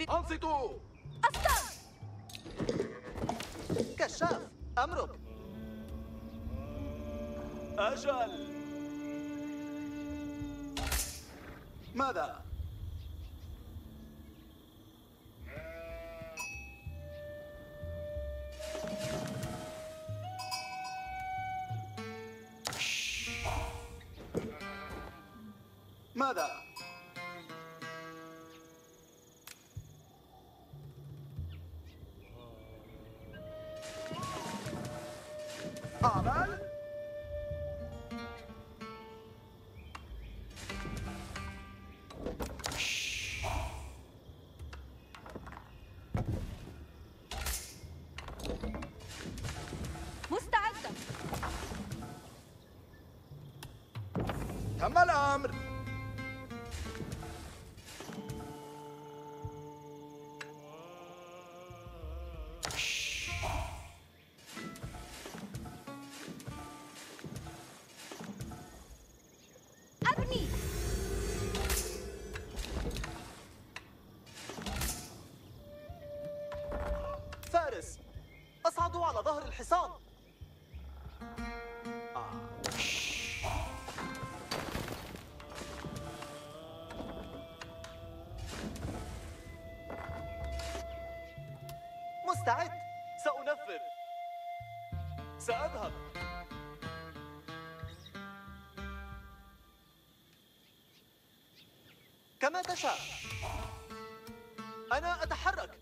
أنصتوا أسطر كشاف أمرك أجل؟ ماذا؟ فارس أصعدوا على ظهر الحصان. مستعد. سأنفذ. سأذهب. كما تشاء. أنا أتحرك.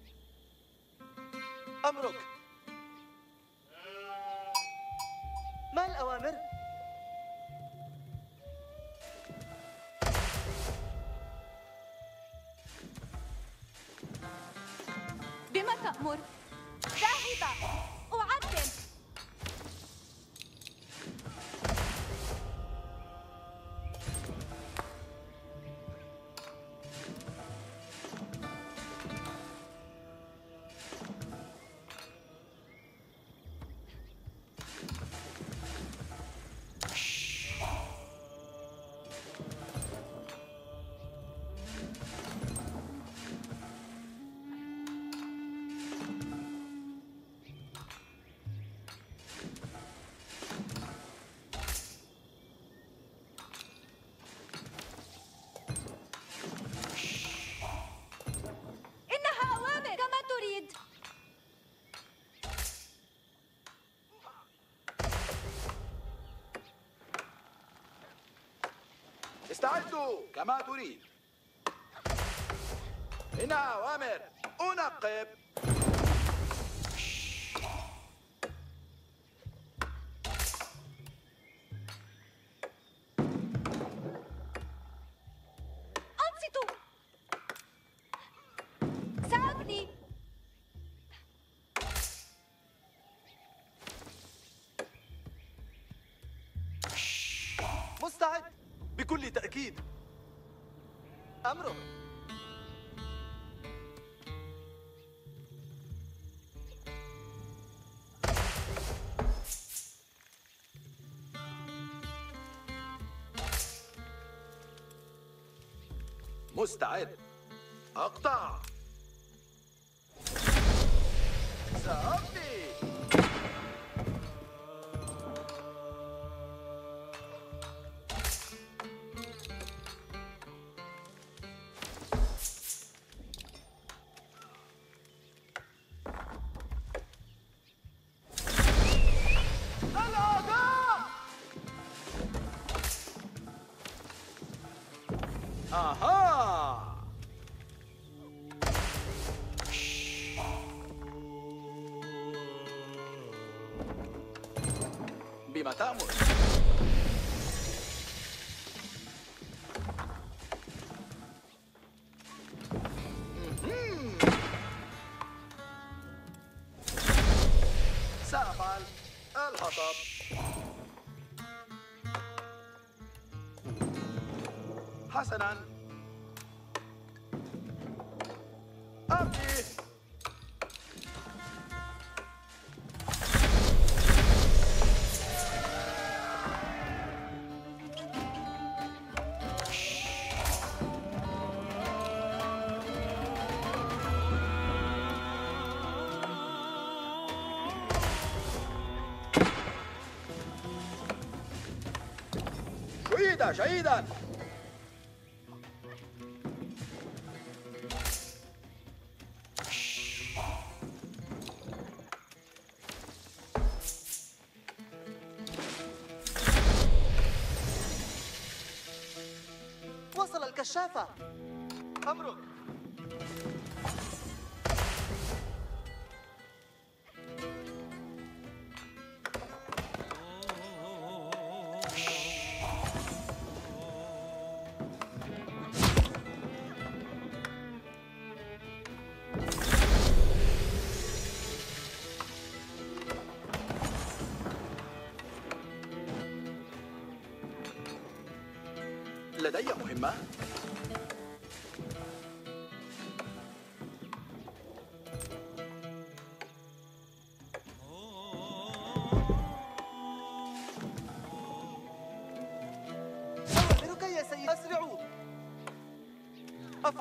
استعدوا كما تريد. إنها أوامر. أنقب. بكل تأكيد. أمرك مستعد. أقطع. بما تأمر. سأفعل الحطب حسنا. جيدا وصل الكشافة. أمرك.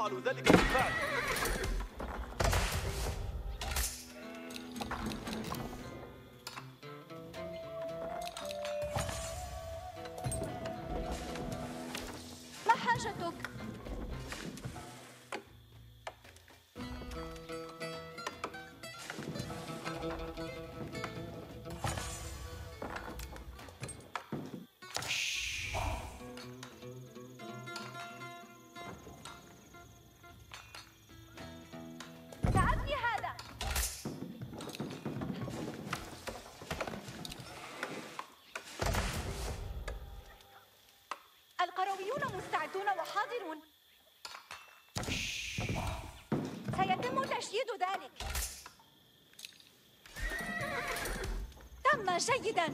أفعل ذلك بالفعل. القرويون مستعدون وحاضرون. سيتم تشييد ذلك. تم جيدا.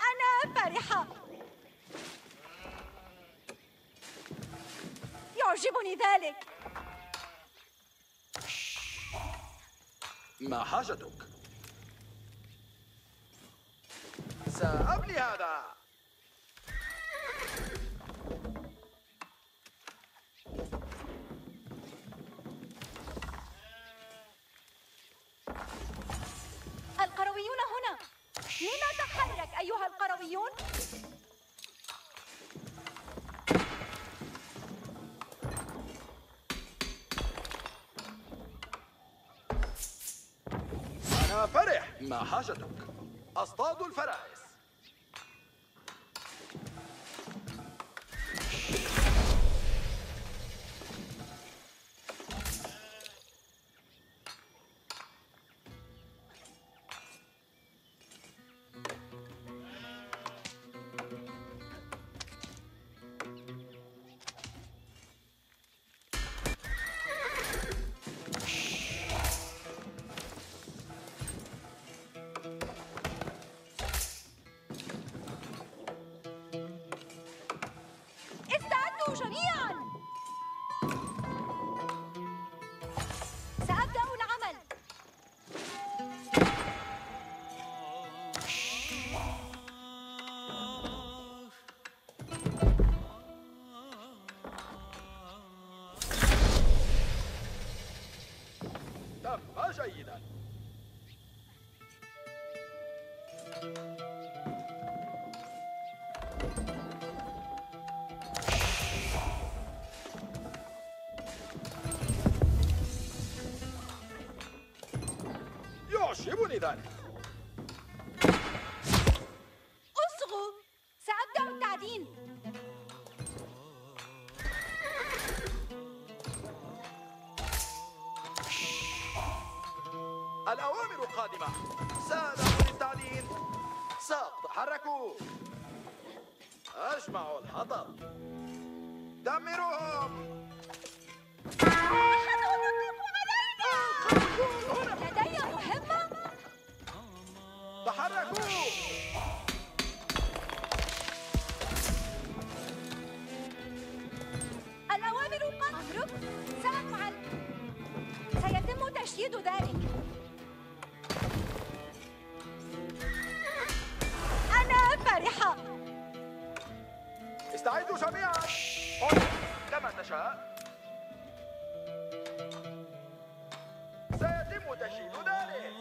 أنا فرحة. يعجبني ذلك. ما حاجتك؟ سأبني هذا القرويون هنا لما أيها القرويون؟ أنا فرح ما حاجتك؟ أصطاد الفرائس تم جيدا يعجبني ذلك اصغوا أجمع الحطب دمروهم استعدوا جميعا. كما تشاء. سيتم تشييد ذلك.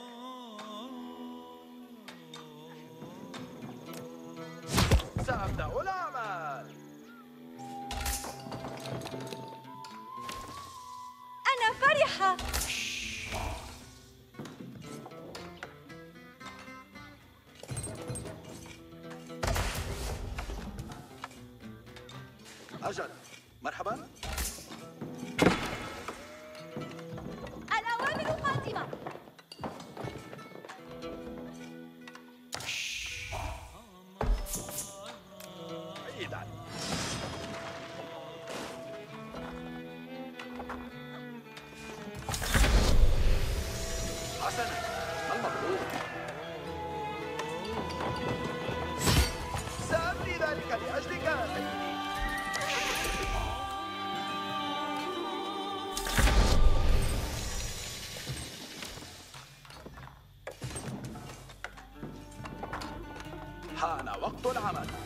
سأبدأ العمل. أنا فرحة. 사 맛.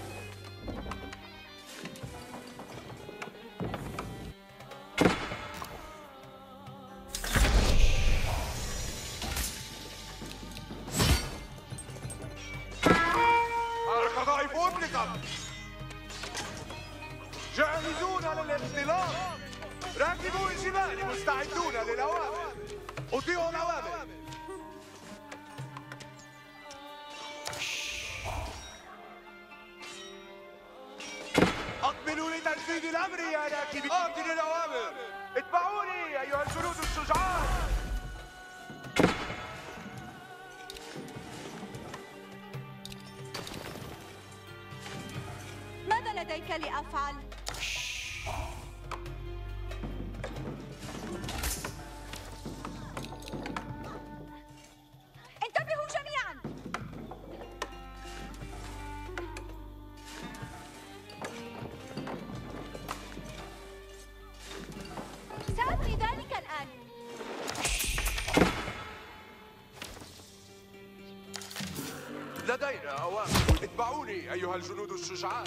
اتبعوني أيها الجنود الشجعان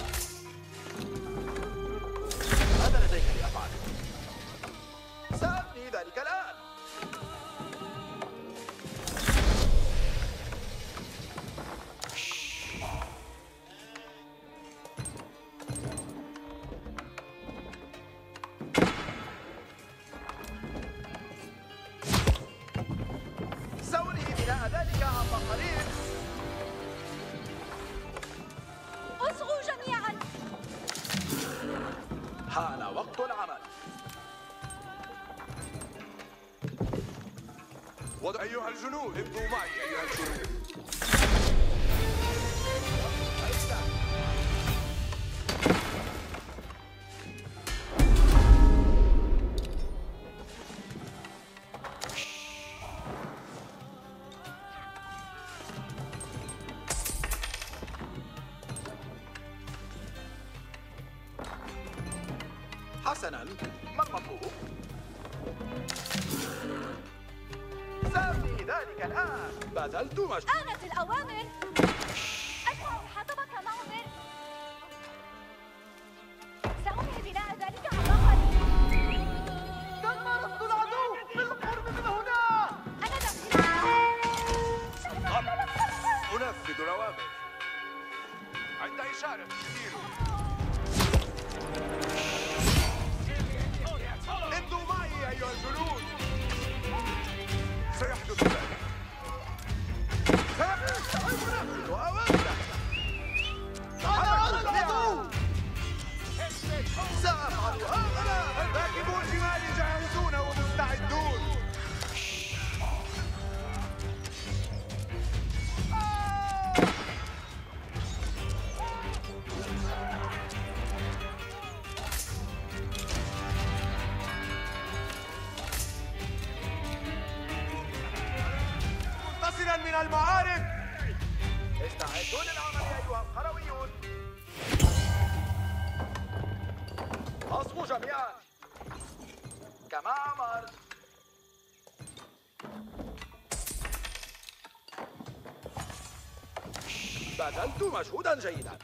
ماذا لديك لأفعل؟ improve my Sir, مشهودا جيدا.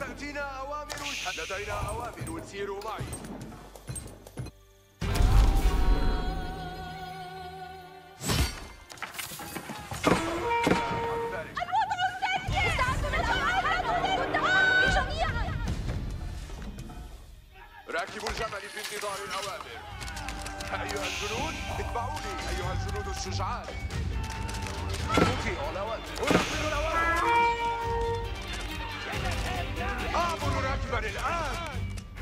تأتينا أوامر لدينا أوامر سيروا معي. راكب الجمل في انتظار الأوامر. أيها الجنود اتبعوني. أيها الجنود الشجعان. أطيعوا الأوامر. أنفذ الأوامر. الآن.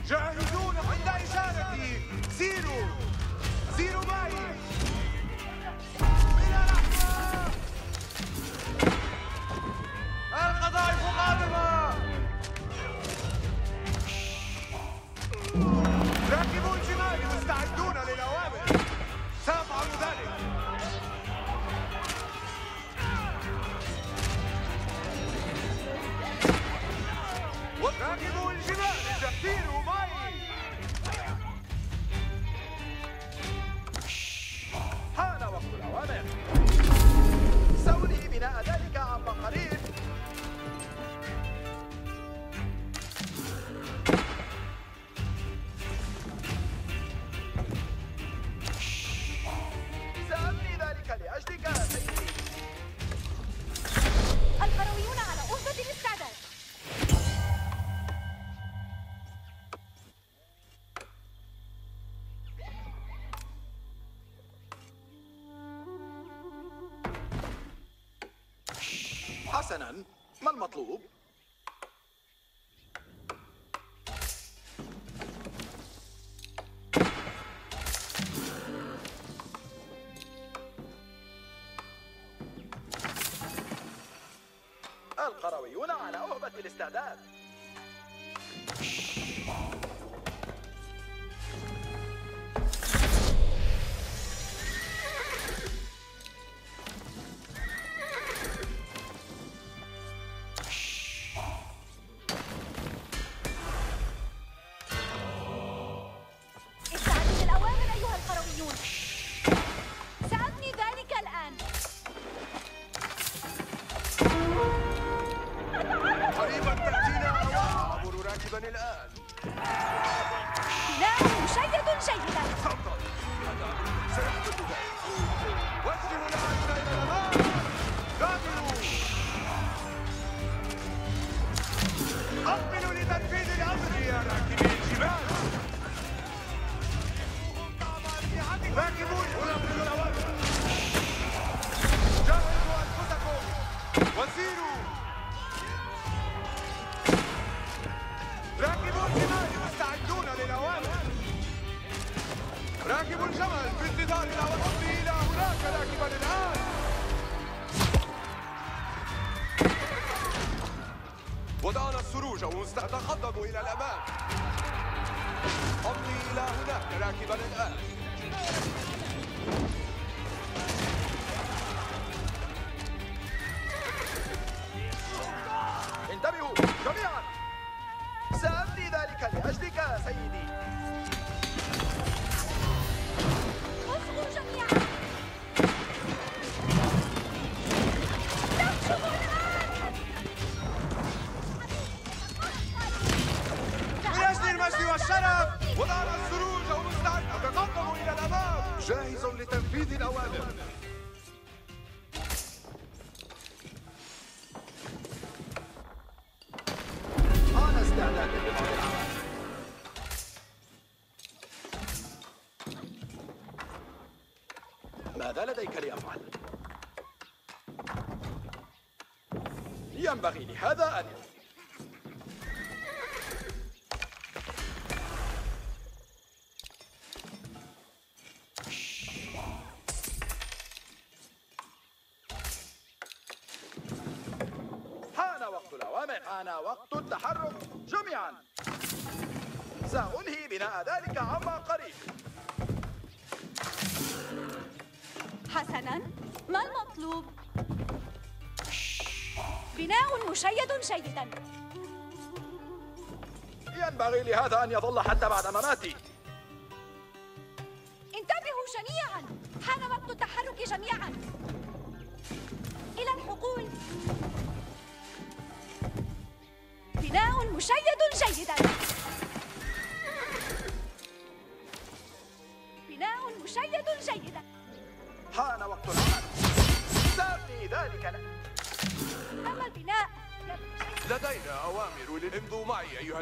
جاهزون عند إشارتي سيروا مطلوب الآن. لا مشيد جيدا تفضل. هذا سيحدث. ذلك انتبهوا جميعا. سأملي ذلك لأجلك يا سيدي اصغوا المجد والشرف وضعنا السروج ومستعد. أتقدم إلى الأمام. جاهز لتنفيذ الأوامر. ذلك عما قريب. حسنا ما المطلوب؟ بناء مشيد جيدا ينبغي لهذا أن يظل حتى بعد مماتي انتبهوا جميعا. حان وقت التحرك جميعا.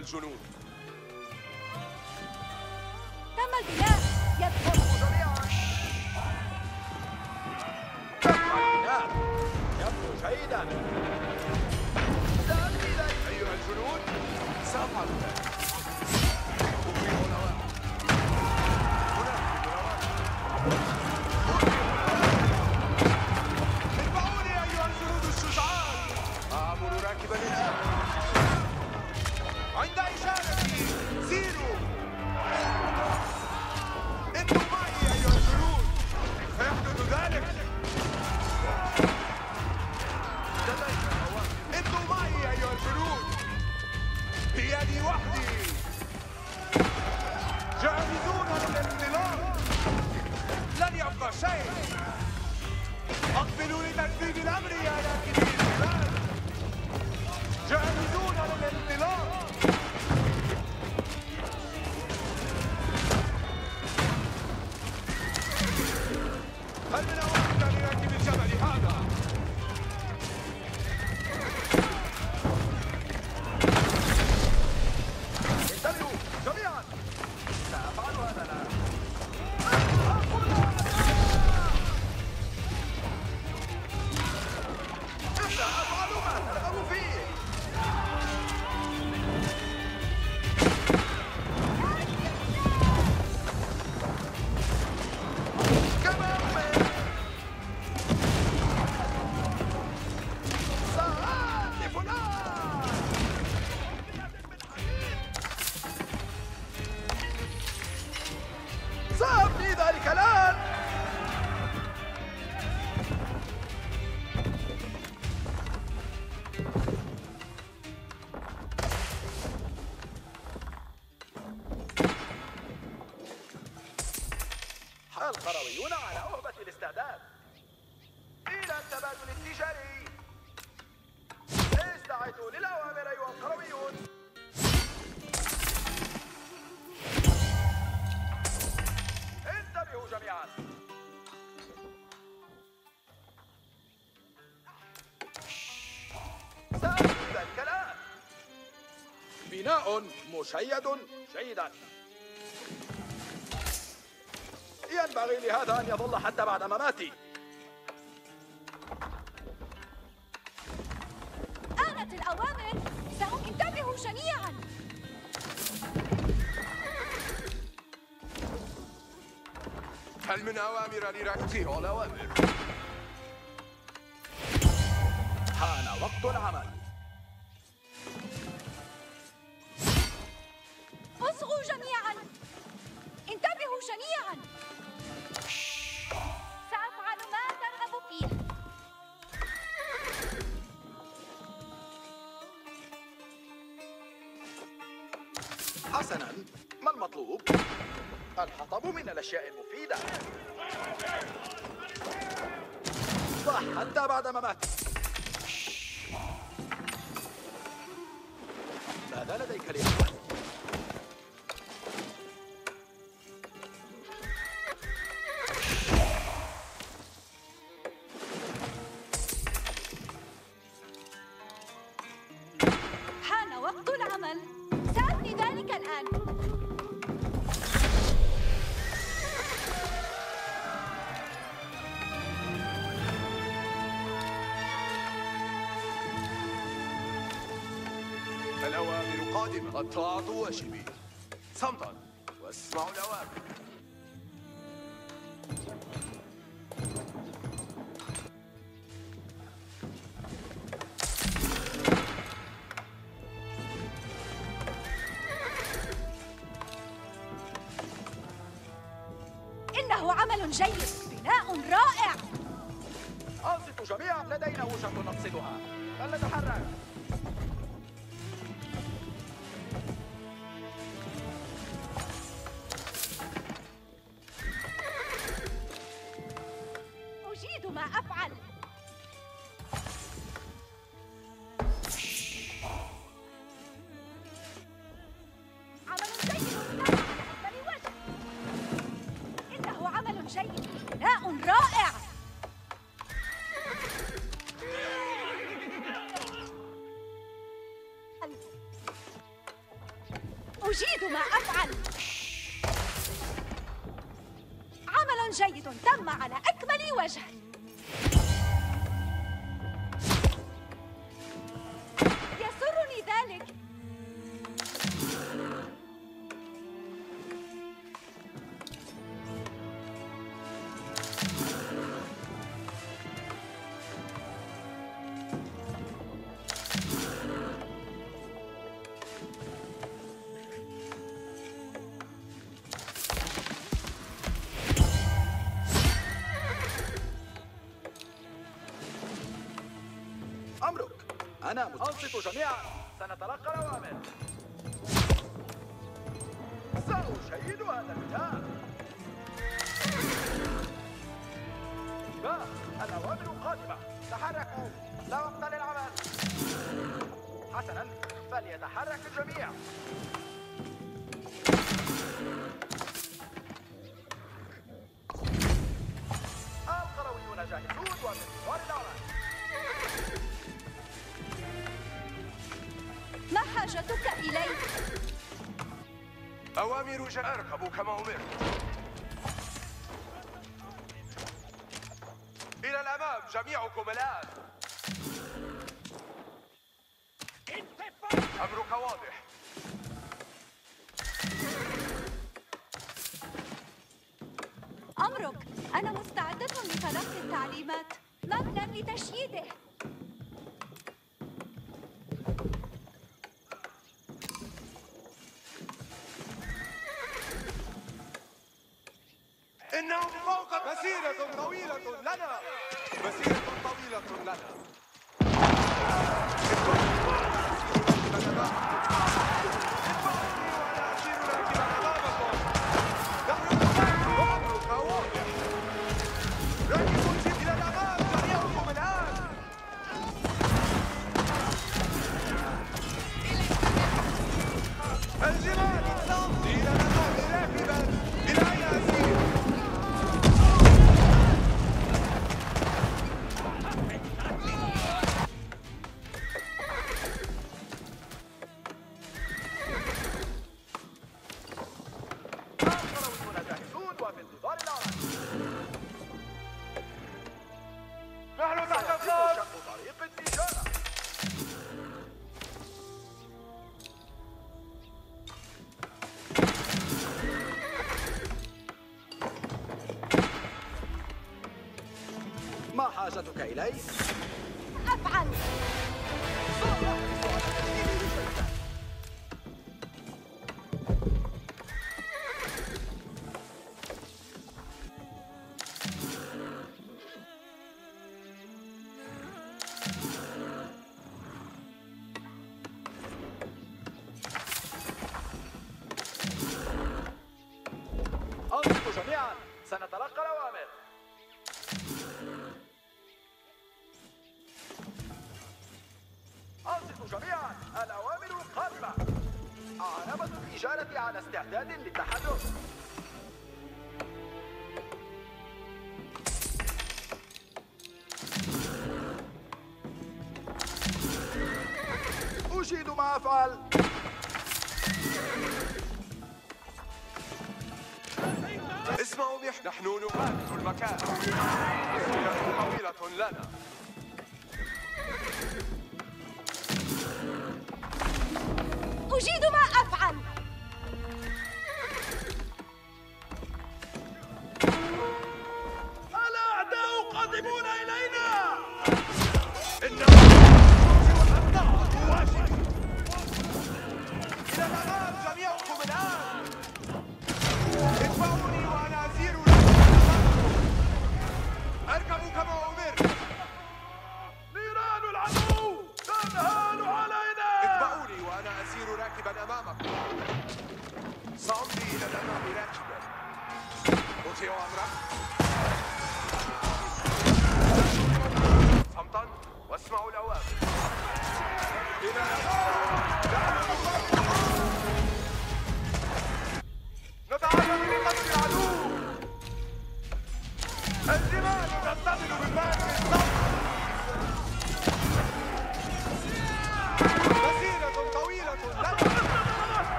الجنود مشيد جيدا ينبغي لهذا أن يظل حتى بعد مماتي. آنت الأوامر سهم انتبهوا جميعا هل من أوامر لركزي الأوامر؟ حان وقت العمل. المطلوب. الحطب من الأشياء المفيدة. حتى بعد ما مات. ماذا لديك اليوم؟ حان وقت العمل. سأبني ذلك الآن. الطاعة واجبي صمتا. واسمعوا الأوامر. إنه عمل جيد. بناء رائع. أنصتوا جميعا. لدينا وجهة نقصدها. فلنتحرك جيد تم على أنصتوا جميعا. سنتلقى الأوامر. سأشيد هذا البناء انتباه الأوامر قادمة. تحركوا. لا وقت للعمل. حسنا. فليتحرك الجميع. جن اركبوا كما أمرت. إلى الأمام جميعكم الآن. حاجتك علامة الإجارة على استعداد للتحرك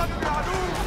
Terdahulu.